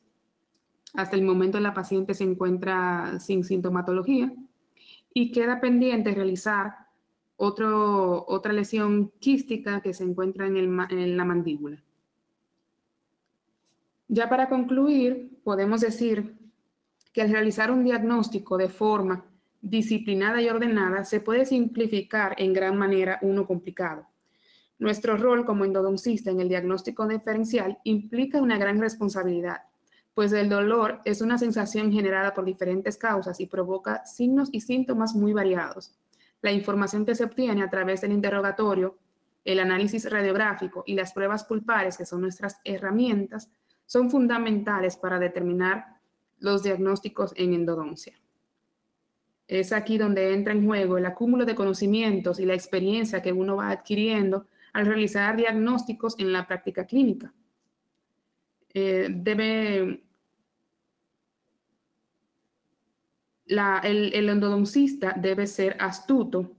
[SPEAKER 3] Hasta el momento la paciente se encuentra sin sintomatología y queda pendiente realizar otra lesión quística que se encuentra en, en la mandíbula. Ya para concluir, podemos decir que al realizar un diagnóstico de forma disciplinada y ordenada, se puede simplificar en gran manera uno complicado. Nuestro rol como endodoncista en el diagnóstico diferencial implica una gran responsabilidad, pues el dolor es una sensación generada por diferentes causas y provoca signos y síntomas muy variados la información que se obtiene a través del interrogatorio, el análisis radiográfico y las pruebas pulpares, que son nuestras herramientas, son fundamentales para determinar los diagnósticos en endodoncia. Es aquí donde entra en juego el acúmulo de conocimientos y la experiencia que uno va adquiriendo al realizar diagnósticos en la práctica clínica. eh, debe el, endodoncista debe ser astuto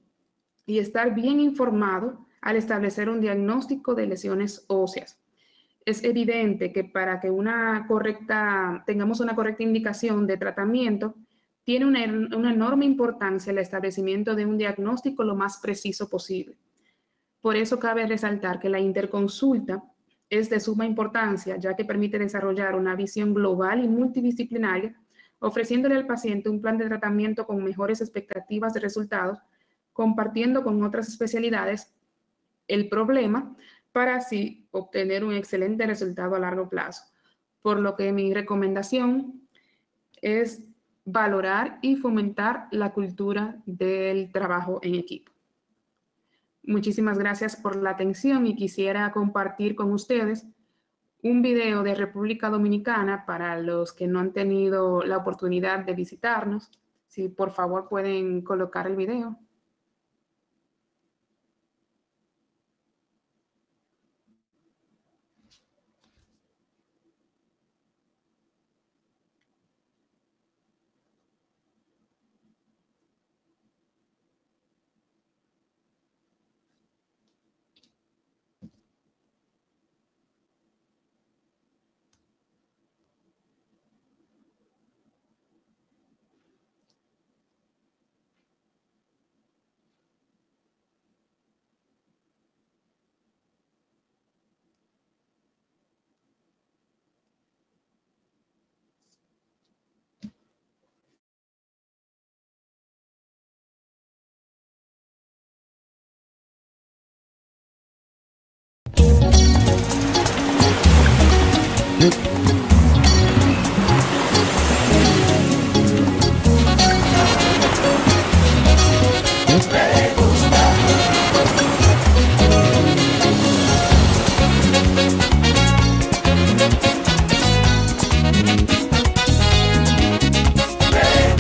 [SPEAKER 3] y estar bien informado al establecer un diagnóstico de lesiones óseas. Es evidente que para que tengamos una correcta indicación de tratamiento, tiene una, una enorme importancia el establecimiento de un diagnóstico lo más preciso posible. Por eso cabe resaltar que la interconsulta es de suma importancia, ya que permite desarrollar una visión global y multidisciplinaria ofreciéndole al paciente un plan de tratamiento con mejores expectativas de resultados, compartiendo con otras especialidades el problema para así obtener un excelente resultado a largo plazo. Por lo que mi recomendación es valorar y fomentar la cultura del trabajo en equipo. Muchísimas gracias por la atención y quisiera compartir con ustedes un video de República Dominicana para los que no han tenido la oportunidad de visitarnos. Si por favor pueden colocar el video. Me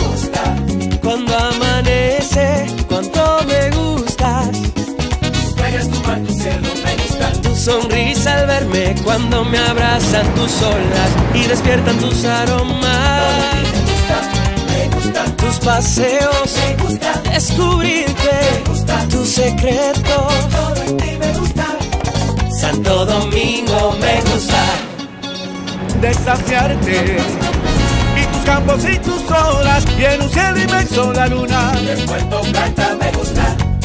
[SPEAKER 3] gusta.
[SPEAKER 4] Cuando amanece, cuánto me gustas. Vayas tú para tu cielo cuando me abrazan tus olas y despiertan tus aromas.
[SPEAKER 5] Me gusta,
[SPEAKER 4] tus paseos,
[SPEAKER 5] me gusta,
[SPEAKER 4] descubrirte,
[SPEAKER 5] me gusta,
[SPEAKER 4] tus secretos.
[SPEAKER 5] Todo en ti me gusta.
[SPEAKER 4] Santo Domingo me gusta.
[SPEAKER 6] Desafiarte y tus campos y tus olas y en un cielo inmenso la luna.
[SPEAKER 5] De Puerto Plata me gusta.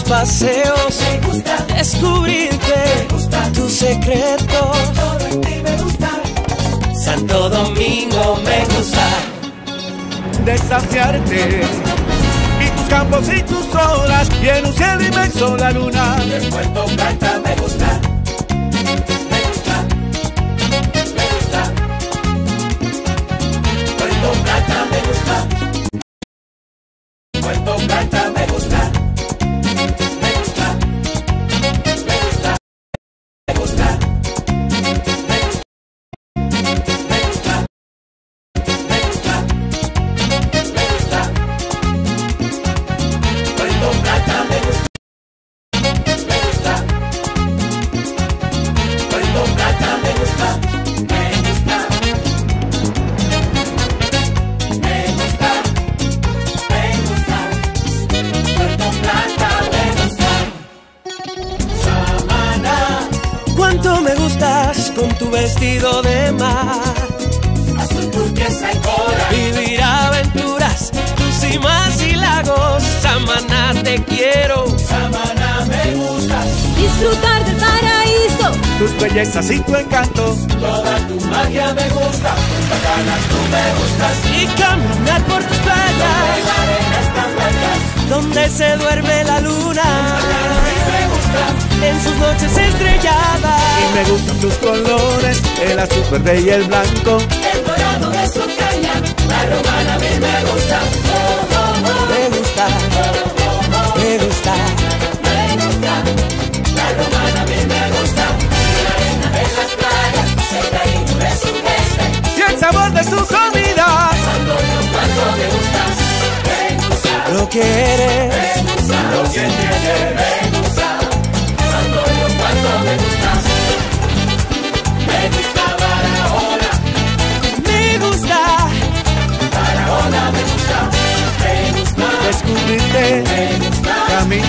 [SPEAKER 4] Tus paseos,
[SPEAKER 5] me gusta,
[SPEAKER 4] descubrirte,
[SPEAKER 5] me gusta,
[SPEAKER 4] tus secretos.
[SPEAKER 5] Todo en ti me gusta.
[SPEAKER 4] Santo Domingo me gusta.
[SPEAKER 6] Desafiarte y tus campos y tus olas y en un cielo inmenso la luna.
[SPEAKER 5] De Puerto Plata me gusta. Puerto Plata me gusta.
[SPEAKER 6] Y
[SPEAKER 4] el blanco.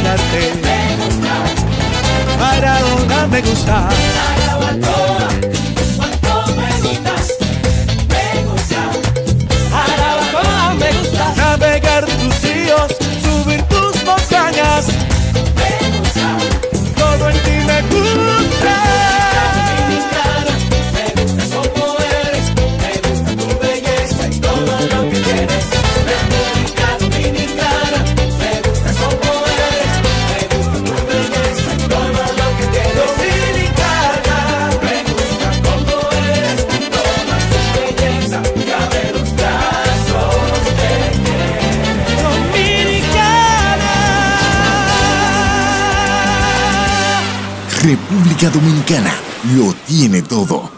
[SPEAKER 6] Me gusta.
[SPEAKER 4] Maradona me gusta.
[SPEAKER 6] Arahuatoa, cuánto me gustas. Me gusta.
[SPEAKER 7] Arabacoa me gusta.
[SPEAKER 4] Navegar tus ríos,
[SPEAKER 6] República Dominicana lo
[SPEAKER 5] tiene todo.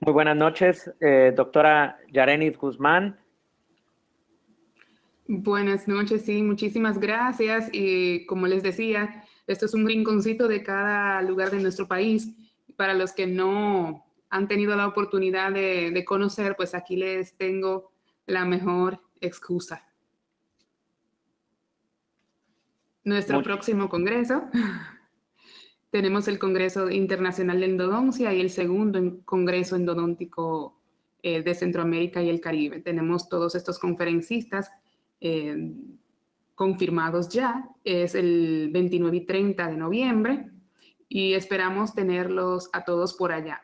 [SPEAKER 8] Muy buenas noches, eh, doctora Yarenis Guzmán.
[SPEAKER 3] Buenas noches, sí, muchísimas gracias. Y como les decía, esto es un rinconcito de cada lugar de nuestro país. Para los que no han tenido la oportunidad de, de conocer, pues aquí les tengo la mejor excusa. Nuestro
[SPEAKER 8] Mucho.
[SPEAKER 3] próximo congreso. [laughs] Tenemos el Congreso Internacional de Endodoncia y el segundo Congreso Endodóntico eh, de Centroamérica y el Caribe. Tenemos todos estos conferencistas eh, confirmados ya. Es el 29 y 30 de noviembre y esperamos tenerlos a todos por allá,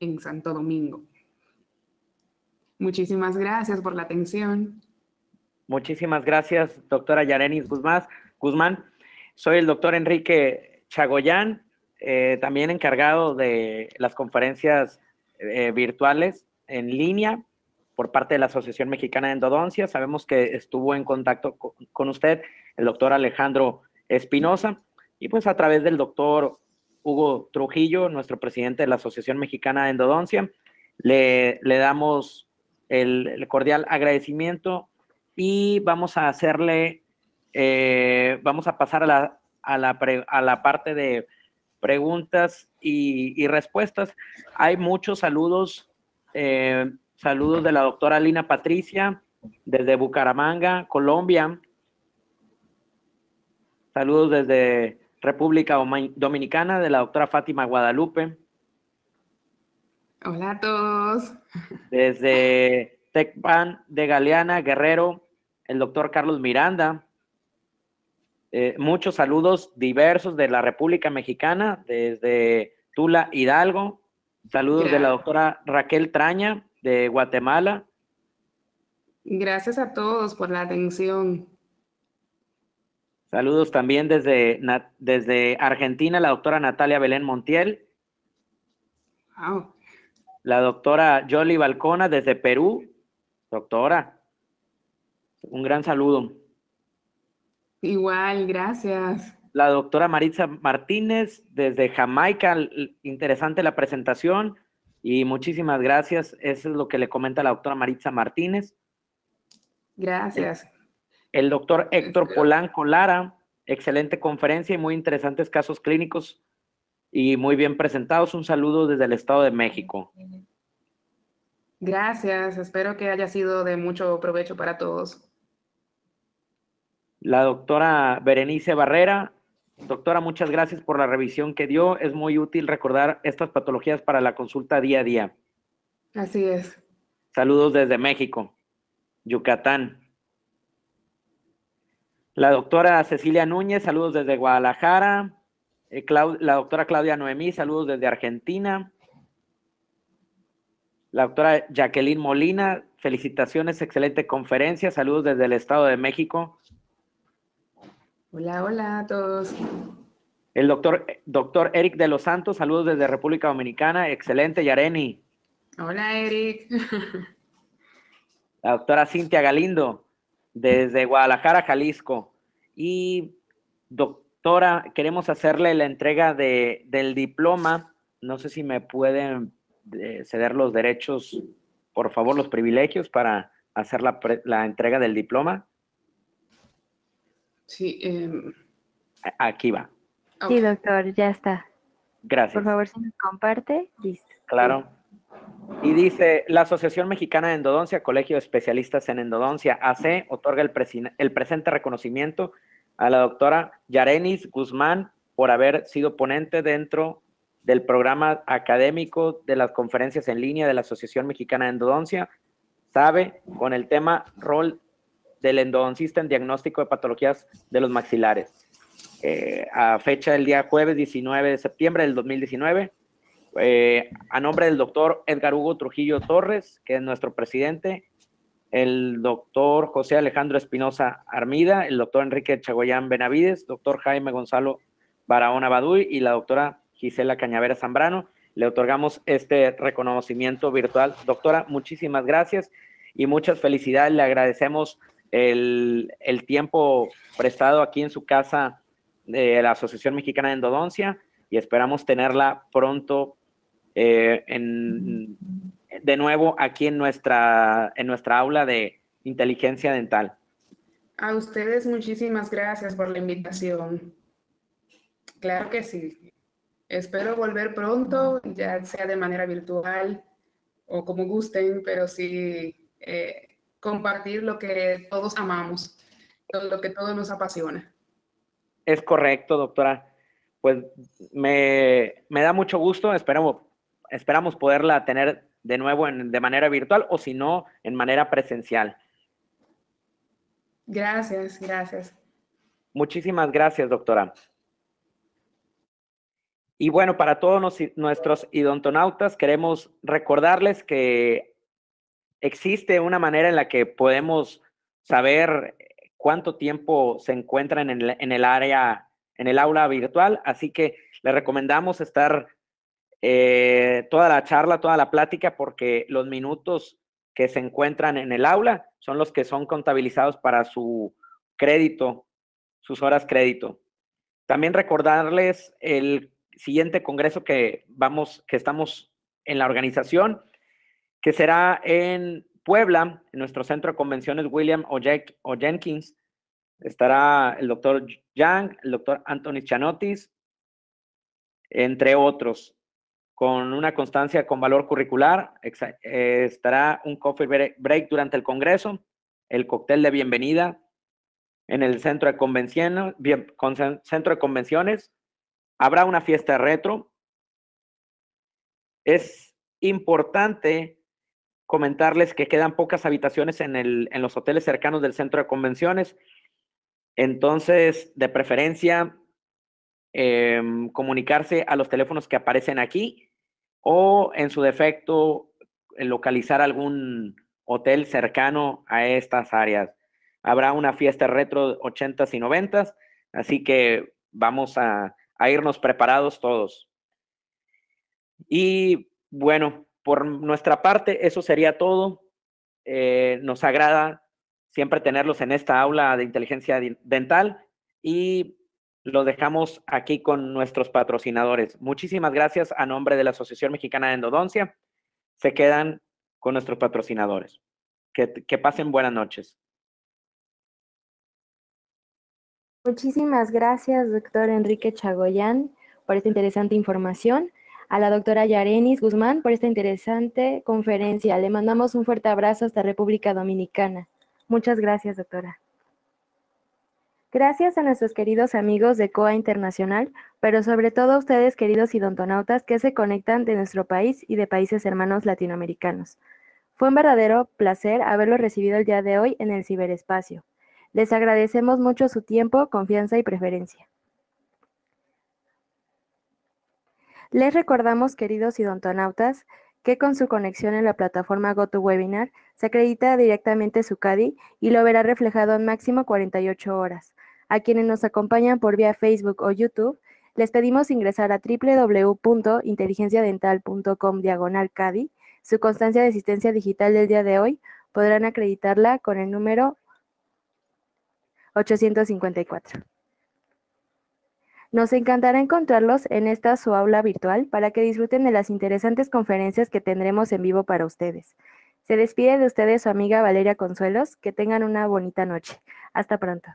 [SPEAKER 3] en Santo Domingo. Muchísimas gracias por la atención.
[SPEAKER 8] Muchísimas gracias, doctora Yarenis Guzmán. Soy el doctor Enrique Chagoyán, eh, también encargado de las conferencias eh, virtuales en línea por parte de la Asociación Mexicana de Endodoncia. Sabemos que estuvo en contacto co- con usted el doctor Alejandro Espinosa y pues a través del doctor Hugo Trujillo, nuestro presidente de la Asociación Mexicana de Endodoncia, le, le damos el, cordial agradecimiento y vamos a hacerle, eh, vamos a pasar a la, a la, pre- a la parte de preguntas y, y respuestas. Hay muchos saludos, eh, saludos de la doctora Lina Patricia desde Bucaramanga, Colombia. Saludos desde República Dominicana de la doctora Fátima Guadalupe.
[SPEAKER 3] Hola a todos.
[SPEAKER 8] Desde [laughs] Tecpan de Galeana, Guerrero, el doctor Carlos Miranda. Eh, muchos saludos diversos de la República Mexicana, desde Tula, Hidalgo. Saludos de la doctora Raquel Traña, de Guatemala.
[SPEAKER 3] Gracias a todos por la atención.
[SPEAKER 8] Saludos también desde, desde Argentina, la doctora Natalia Belén Montiel.
[SPEAKER 3] Wow.
[SPEAKER 8] La doctora Yoli Balcona desde Perú. Doctora, un gran saludo.
[SPEAKER 3] Igual, gracias.
[SPEAKER 8] La doctora Maritza Martínez desde Jamaica. Interesante la presentación y muchísimas gracias. Eso es lo que le comenta la doctora Maritza Martínez.
[SPEAKER 3] Gracias.
[SPEAKER 8] El doctor Héctor Polanco Lara. Excelente conferencia y muy interesantes casos clínicos. y muy bien presentados. Un saludo desde el Estado de México.
[SPEAKER 3] Gracias, espero que haya sido de mucho provecho para todos.
[SPEAKER 8] La doctora Berenice Barrera. Doctora, muchas gracias por la revisión que dio. Es muy útil recordar estas patologías para la consulta día a día.
[SPEAKER 3] Así es.
[SPEAKER 8] Saludos desde México, Yucatán. La doctora Cecilia Núñez, saludos desde Guadalajara. Eh, la doctora Claudia Noemí, saludos desde Argentina. La doctora Jacqueline Molina, felicitaciones, excelente conferencia, saludos desde el Estado de México.
[SPEAKER 3] Hola, hola a todos.
[SPEAKER 8] El doctor, doctor Eric de los Santos, saludos desde República Dominicana, excelente, Yareni.
[SPEAKER 3] Hola, Eric. [laughs]
[SPEAKER 8] La doctora Cintia Galindo, desde Guadalajara, Jalisco. Y doctora, queremos hacerle la entrega de, del diploma. No sé si me pueden eh, ceder los derechos, por favor, los privilegios para hacer la, entrega del diploma.
[SPEAKER 3] Sí, em,
[SPEAKER 8] Aquí va.
[SPEAKER 1] Sí, doctor, ya está.
[SPEAKER 8] Gracias.
[SPEAKER 1] Por favor, si nos comparte, listo.
[SPEAKER 8] Claro. Y dice, la Asociación Mexicana de Endodoncia, Colegio de Especialistas en Endodoncia, AC, otorga el, presente reconocimiento a la doctora Yarenis Guzmán por haber sido ponente dentro del programa académico de las conferencias en línea de la Asociación Mexicana de Endodoncia, sabe, con el tema rol del endodoncista en diagnóstico de patologías de los maxilares. Eh, a fecha del día jueves 19 de septiembre del 2019, eh, a nombre del doctor Edgar Hugo Trujillo Torres, que es nuestro presidente, el doctor José Alejandro Espinosa Armida, el doctor Enrique Chagoyán Benavides, doctor Jaime Gonzalo Barahona Baduy y la doctora Gisela Cañavera Zambrano. Le otorgamos este reconocimiento virtual. Doctora, muchísimas gracias y muchas felicidades. Le agradecemos el, el tiempo prestado aquí en su casa de la Asociación Mexicana de Endodoncia y esperamos tenerla pronto eh, en, de nuevo aquí en nuestra, en nuestra aula de inteligencia dental.
[SPEAKER 3] a ustedes muchísimas gracias por la invitación. Claro que sí. Espero volver pronto, ya sea de manera virtual o como gusten, pero sí eh, compartir lo que todos amamos, lo que todos nos apasiona.
[SPEAKER 8] Es correcto, doctora. Pues me, me da mucho gusto. Esperamos, esperamos poderla tener de nuevo en- de manera virtual o si no, en manera presencial.
[SPEAKER 3] Gracias, gracias.
[SPEAKER 8] Muchísimas gracias, doctora. Y bueno, para todos nos- nuestros idontonautas, queremos recordarles que existe una manera en la que podemos saber cuánto tiempo se encuentran en el, en el área, en el aula virtual. Así que les recomendamos estar eh, toda la charla, toda la plática, porque los minutos que se encuentran en el aula son los que son contabilizados para su crédito, sus horas crédito. También recordarles el siguiente congreso que vamos, que estamos en la organización, que será en Puebla, en nuestro centro de convenciones William O. O. Jenkins. Estará el doctor Yang, el doctor Anthony Chanotis, entre otros, con una constancia con valor curricular. eh, estará un coffee bre- break durante el congreso, el cóctel de bienvenida en el centro de convenciones, bien, con- centro de convenciones. Habrá una fiesta retro. Es importante comentarles que quedan pocas habitaciones en, el, en los hoteles cercanos del centro de convenciones. Entonces, de preferencia, em, comunicarse a los teléfonos que aparecen aquí o, en su defecto, eh, localizar algún hotel cercano a estas áreas. Habrá una fiesta retro 80s y 90s, así que vamos a, a irnos preparados todos. Y bueno, por nuestra parte, eso sería todo. Eh, nos agrada siempre tenerlos en esta aula de inteligencia dental y los dejamos aquí con nuestros patrocinadores. Muchísimas gracias a nombre de la Asociación Mexicana de Endodoncia. Se quedan con nuestros patrocinadores. Que, pasen buenas noches.
[SPEAKER 1] Muchísimas gracias, doctor Enrique Chagoyán, por esta interesante información, a la doctora Yarenis Guzmán por esta interesante conferencia. Le mandamos un fuerte abrazo hasta República Dominicana. Muchas gracias, doctora. Gracias a nuestros queridos amigos de COA Internacional, pero sobre todo a ustedes, queridos idontonautas, que se conectan de nuestro país y de países hermanos latinoamericanos. Fue un verdadero placer haberlo recibido el día de hoy en el ciberespacio. Les agradecemos mucho su tiempo, confianza y preferencia. Les recordamos, queridos idontonautas, que con su conexión en la plataforma GoToWebinar se acredita directamente su CADI y lo verá reflejado en máximo 48 horas. A quienes nos acompañan por vía Facebook o YouTube, les pedimos ingresar a www.inteligenciadental.com diagonal CADI. Su constancia de asistencia digital del día de hoy podrán acreditarla con el número 854. Nos encantará encontrarlos en esta su aula virtual para que disfruten de las interesantes conferencias que tendremos en vivo para ustedes. Se despide de ustedes su amiga Valeria Consuelos. Que tengan una bonita noche. Hasta pronto.